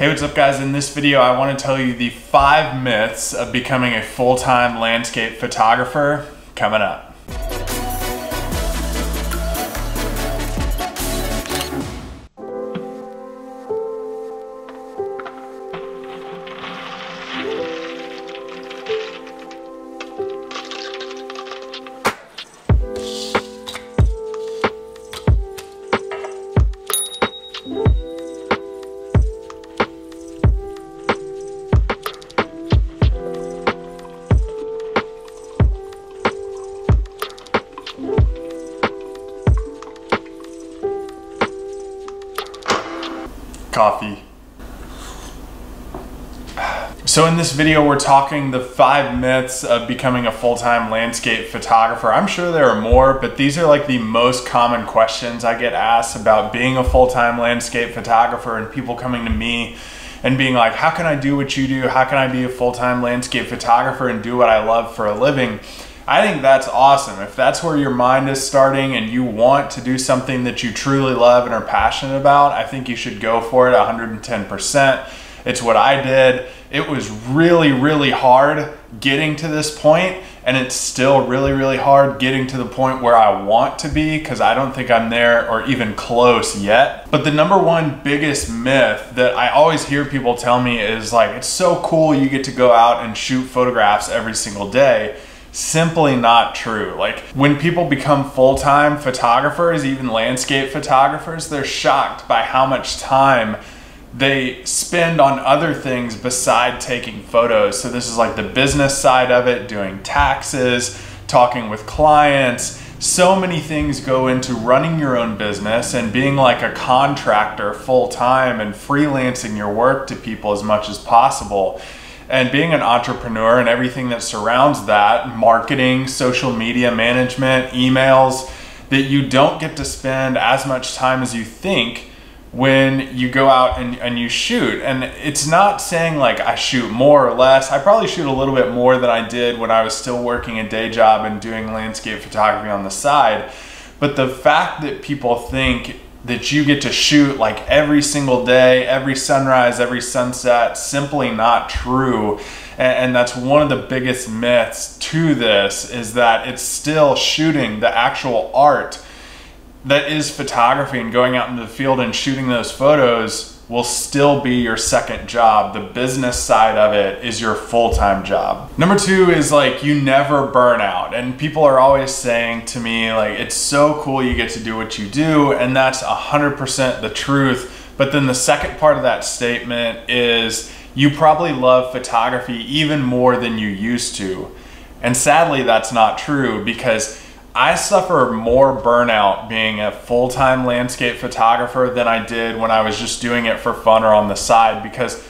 Hey, what's up guys? In this video, I wanna tell you the five myths of becoming a full-time landscape photographer coming up. Coffee. So in this video, we're talking the five myths of becoming a full-time landscape photographer. I'm sure there are more, but these are like the most common questions I get asked about being a full-time landscape photographer and people coming to me and being like, how can I do what you do? How can I be a full-time landscape photographer and do what I love for a living? I think that's awesome. If that's where your mind is starting and you want to do something that you truly love and are passionate about, I think you should go for it 110%. It's what I did. It was really, really hard getting to this point, and it's still really, really hard getting to the point where I want to be because I don't think I'm there or even close yet. But the number one biggest myth that I always hear people tell me is like, it's so cool you get to go out and shoot photographs every single day simply not true. Like when people become full-time photographers, even landscape photographers, they're shocked by how much time they spend on other things beside taking photos. So this is like the business side of it, doing taxes, talking with clients. So many things go into running your own business and being like a contractor full time and freelancing your work to people as much as possible and being an entrepreneur and everything that surrounds that marketing, social media management, emails that you don't get to spend as much time as you think when you go out and, and you shoot. And it's not saying like I shoot more or less. I probably shoot a little bit more than I did when I was still working a day job and doing landscape photography on the side. But the fact that people think that you get to shoot like every single day, every sunrise, every sunset, simply not true. And, that's one of the biggest myths to this is that it's still shooting the actual art that is photography and going out into the field and shooting those photos will still be your second job. The business side of it is your full-time job. Number two is like you never burn out. And people are always saying to me like, it's so cool you get to do what you do. And that's 100% the truth. But then the second part of that statement is you probably love photography even more than you used to. And sadly, that's not true because I suffer more burnout being a full-time landscape photographer than I did when I was just doing it for fun or on the side because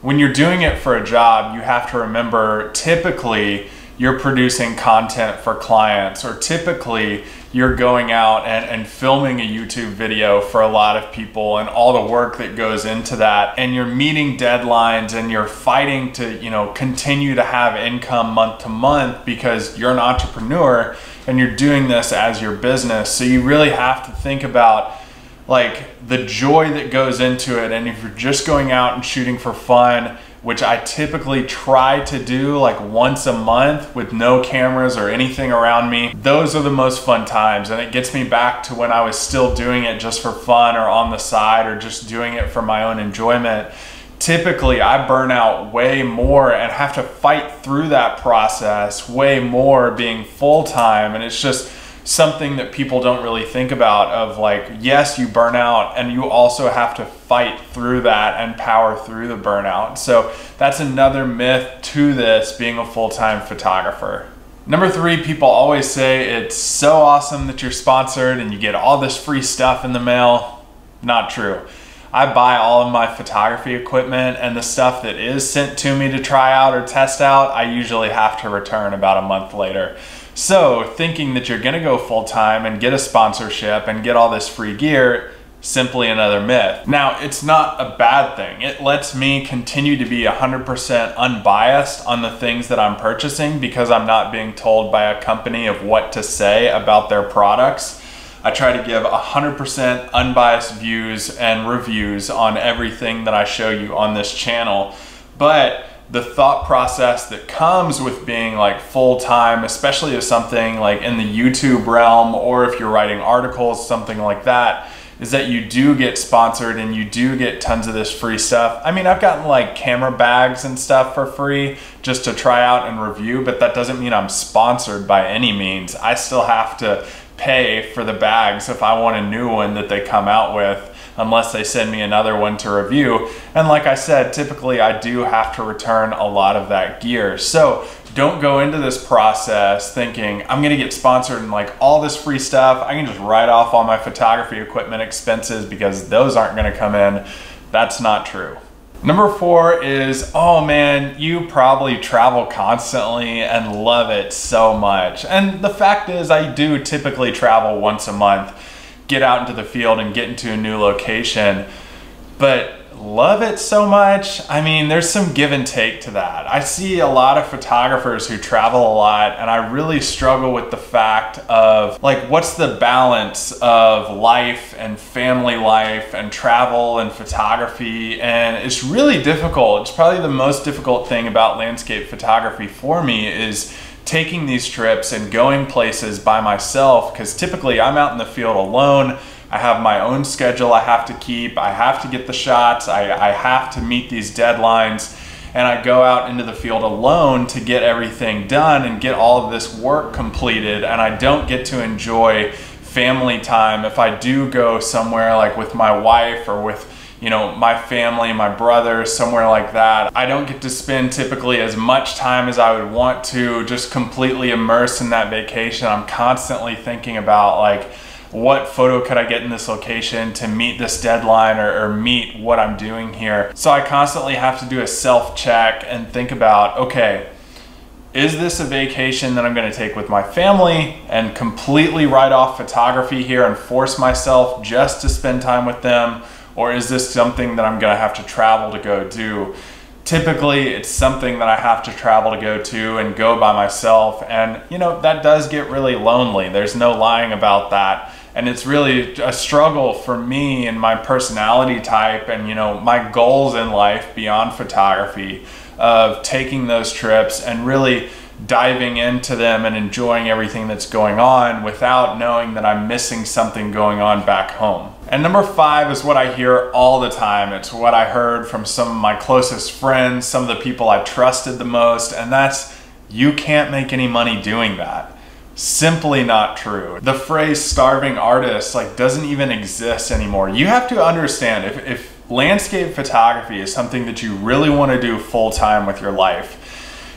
when you're doing it for a job, you have to remember typically you're producing content for clients or typically you're going out and, and filming a YouTube video for a lot of people and all the work that goes into that and you're meeting deadlines and you're fighting to you know continue to have income month to month because you're an entrepreneur and you're doing this as your business. So you really have to think about like the joy that goes into it. And if you're just going out and shooting for fun, which I typically try to do like once a month with no cameras or anything around me, those are the most fun times. And it gets me back to when I was still doing it just for fun or on the side or just doing it for my own enjoyment typically I burn out way more and have to fight through that process way more being full time. And it's just something that people don't really think about of like, yes, you burn out and you also have to fight through that and power through the burnout. So that's another myth to this being a full time photographer. Number three, people always say it's so awesome that you're sponsored and you get all this free stuff in the mail. Not true. I buy all of my photography equipment and the stuff that is sent to me to try out or test out, I usually have to return about a month later. So thinking that you're gonna go full time and get a sponsorship and get all this free gear, simply another myth. Now, it's not a bad thing. It lets me continue to be 100% unbiased on the things that I'm purchasing because I'm not being told by a company of what to say about their products. I try to give 100% unbiased views and reviews on everything that I show you on this channel. But the thought process that comes with being like full time, especially if something like in the YouTube realm or if you're writing articles, something like that, is that you do get sponsored and you do get tons of this free stuff. I mean, I've gotten like camera bags and stuff for free just to try out and review, but that doesn't mean I'm sponsored by any means. I still have to pay for the bags if I want a new one that they come out with unless they send me another one to review. And like I said, typically I do have to return a lot of that gear. So don't go into this process thinking I'm gonna get sponsored and like all this free stuff. I can just write off all my photography equipment expenses because those aren't gonna come in. That's not true. Number four is, oh man, you probably travel constantly and love it so much. And the fact is, I do typically travel once a month get out into the field and get into a new location. But love it so much. I mean, there's some give and take to that. I see a lot of photographers who travel a lot, and I really struggle with the fact of like, what's the balance of life and family life and travel and photography? And it's really difficult. It's probably the most difficult thing about landscape photography for me is taking these trips and going places by myself because typically I'm out in the field alone. I have my own schedule I have to keep. I have to get the shots. I, I have to meet these deadlines. And I go out into the field alone to get everything done and get all of this work completed. And I don't get to enjoy family time if I do go somewhere like with my wife or with you know, my family, my brother, somewhere like that. I don't get to spend typically as much time as I would want to, just completely immersed in that vacation. I'm constantly thinking about like, what photo could I get in this location to meet this deadline or, or, meet what I'm doing here. So I constantly have to do a self check and think about, okay, is this a vacation that I'm gonna take with my family and completely write off photography here and force myself just to spend time with them? Or is this something that I'm gonna have to travel to go do? Typically, it's something that I have to travel to go to and go by myself. And, you know, that does get really lonely. There's no lying about that. And it's really a struggle for me and my personality type and, you know, my goals in life beyond photography of taking those trips and really diving into them and enjoying everything that's going on without knowing that I'm missing something going on back home. And number five is what I hear all the time. It's what I heard from some of my closest friends, some of the people I trusted the most, and that's you can't make any money doing that. Simply not true. The phrase starving artist like doesn't even exist anymore. You have to understand if, if landscape photography is something that you really want to do full time with your life,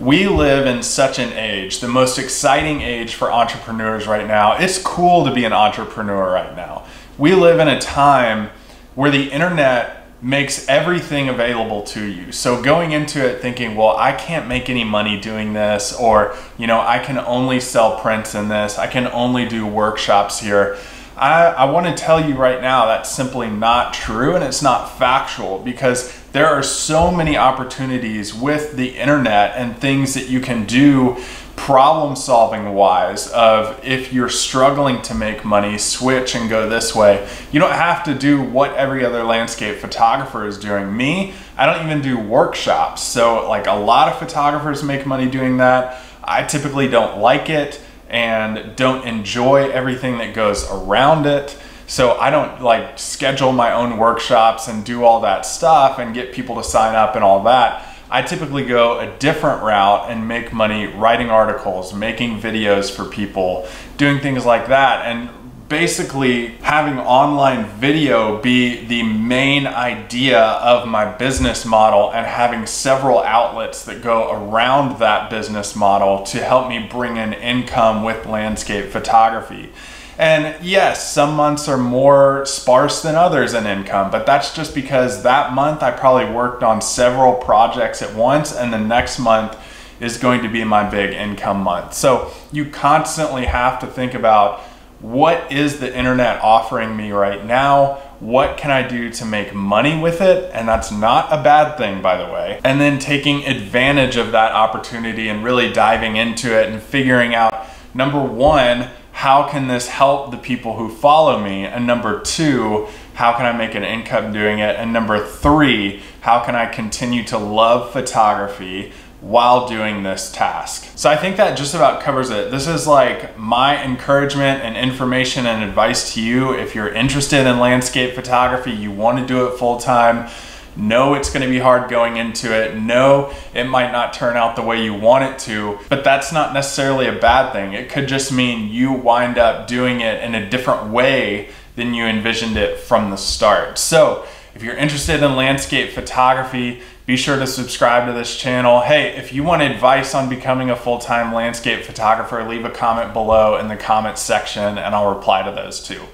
we live in such an age, the most exciting age for entrepreneurs right now. It's cool to be an entrepreneur right now. We live in a time where the internet makes everything available to you. So going into it thinking, well, I can't make any money doing this, or, you know, I can only sell prints in this, I can only do workshops here. I, I want to tell you right now that's simply not true and it's not factual because there are so many opportunities with the internet and things that you can do problem solving wise of if you're struggling to make money switch and go this way. You don't have to do what every other landscape photographer is doing. Me i don't even do workshops. So like a lot of photographers make money doing that. I typically don't like it and don't enjoy everything that goes around it. So I don't like schedule my own workshops and do all that stuff and get people to sign up and all that. I typically go a different route and make money writing articles, making videos for people, doing things like that. And basically having online video be the main idea of my business model and having several outlets that go around that business model to help me bring in income with landscape photography. And yes, some months are more sparse than others in income, but that's just because that month I probably worked on several projects at once and the next month is going to be my big income month. So you constantly have to think about what is the internet offering me right now? What can I do to make money with it? And that's not a bad thing, by the way. And then taking advantage of that opportunity and really diving into it and figuring out number one, how can this help the people who follow me? And number two, how can I make an income doing it? And number three, how can I continue to love photography while doing this task. So I think that just about covers it. This is like my encouragement and information and advice to you if you're interested in landscape photography, you want to do it full time, know it's going to be hard going into it, know it might not turn out the way you want it to, but that's not necessarily a bad thing. It could just mean you wind up doing it in a different way than you envisioned it from the start. So if you're interested in landscape photography, be sure to subscribe to this channel. Hey, if you want advice on becoming a full-time landscape photographer, leave a comment below in the comments section and I'll reply to those too.